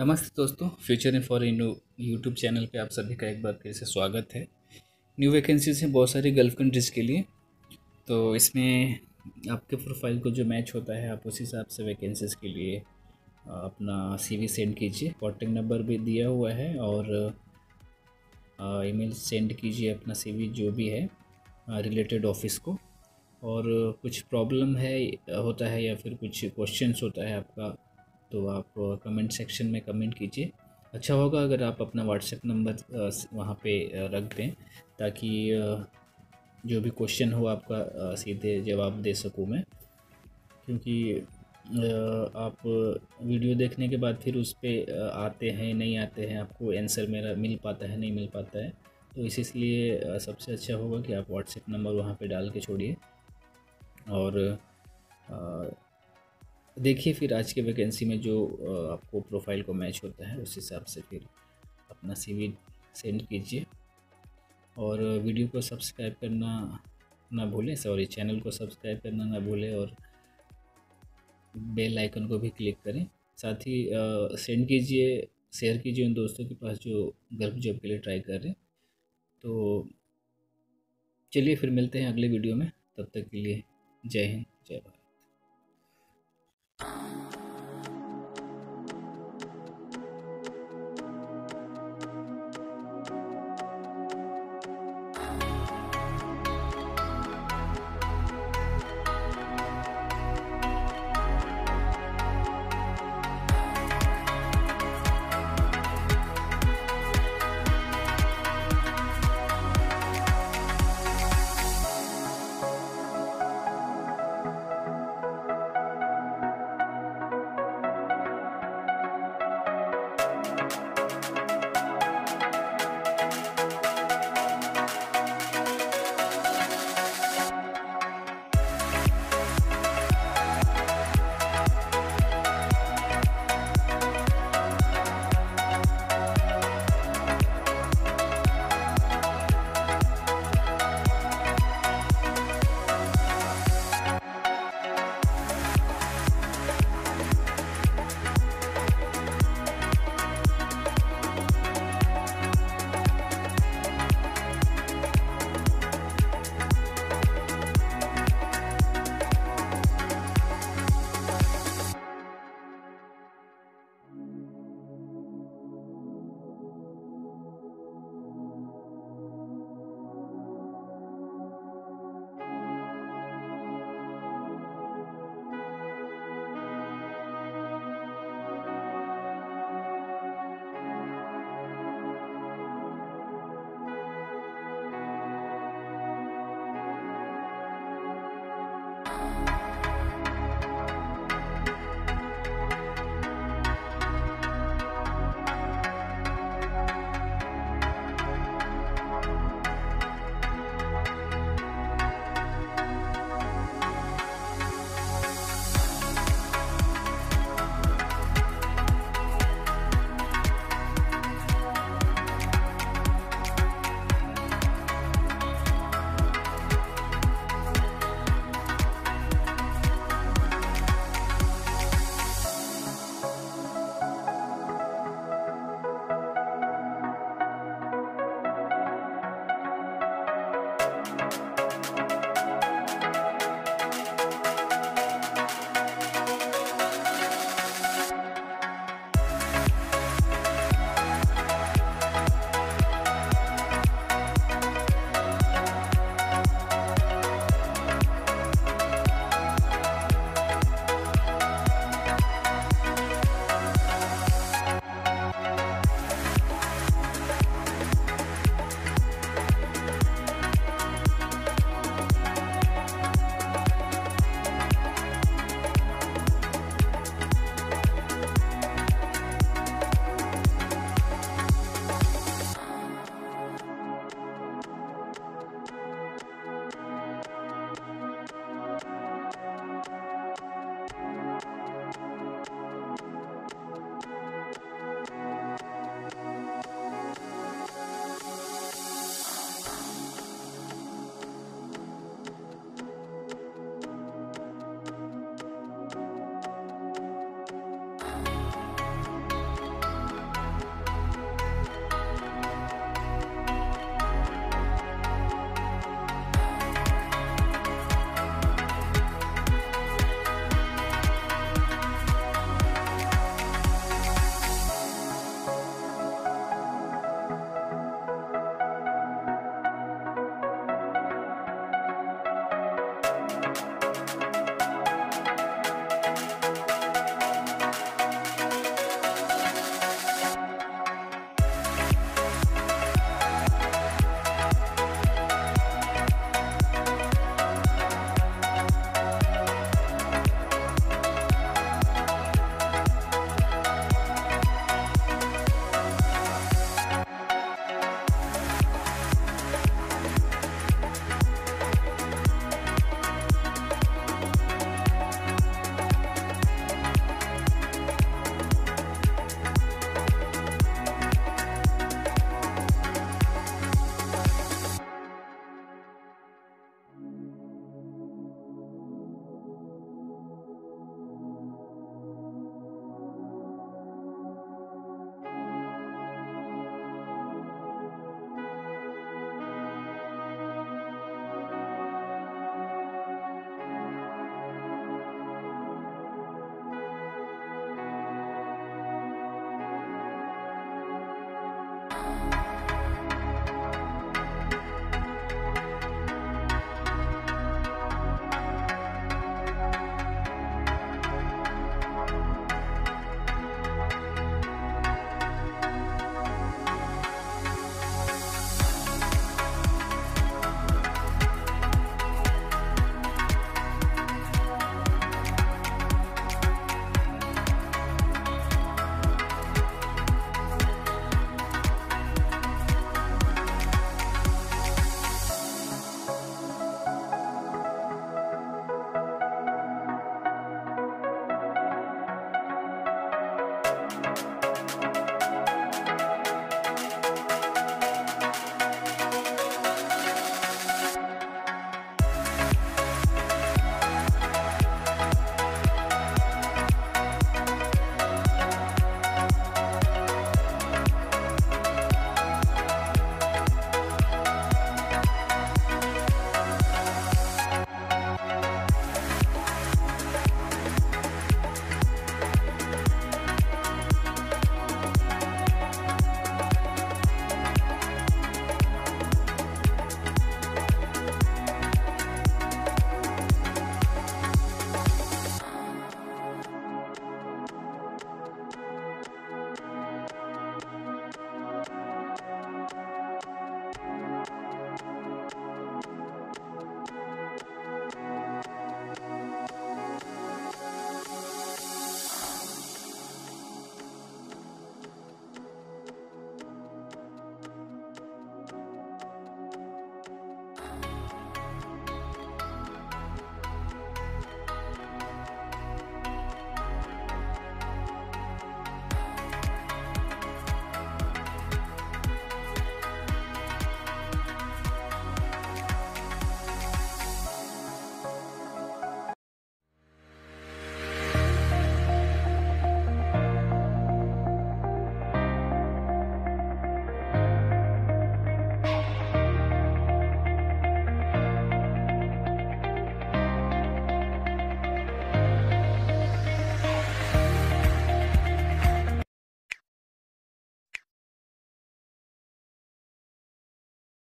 नमस्ते दोस्तों future in for in YouTube channel पे आप सभी का एक बार फिर से स्वागत है। न्यू वैकेंसीज हैं बहुत सारी गल्फ़ कंट्रीज़ के लिए। तो इसमें आपके प्रोफ़ाइल को जो मैच होता है, आप उस हिसाब से वैकेंसीज़ के लिए अपना सीवी सेंड कीजिए। कॉन्टेक्ट नंबर भी दिया हुआ है और ईमेल सेंड कीजिए अपना सीवी जो भी है रिलेटेड ऑफ़िस को। और कुछ प्रॉब्लम है, होता है या फिर कुछ क्वेश्चंस होता है आपका तो आप कमेंट सेक्शन में कमेंट कीजिए। अच्छा होगा अगर आप अपना व्हाट्सएप नंबर वहाँ पे रख दें, ताकि जो भी क्वेश्चन हो आपका सीधे जवाब दे सकूँ मैं। क्योंकि आप वीडियो देखने के बाद फिर उस पर आते हैं, नहीं आते हैं, आपको आंसर मेरा मिल पाता है, नहीं मिल पाता है। तो इसलिए सबसे अच्छा होगा कि आप व्हाट्सएप नंबर वहाँ पे डाल के छोड़िए। और देखिए फिर आज के वैकेंसी में जो आपको प्रोफ़ाइल को मैच होता है, उस हिसाब से फिर अपना सीवी सेंड कीजिए। और वीडियो को सब्सक्राइब करना ना भूलें सॉरी चैनल को सब्सक्राइब करना ना भूलें और बेल आइकन को भी क्लिक करें। साथ ही सेंड कीजिए शेयर कीजिए उन दोस्तों के पास जो गर्भ जॉब के लिए ट्राई कर रहे हैं। तो चलिए फिर मिलते हैं अगले वीडियो में। तब तक के लिए जय हिंद, जय भारत। Um.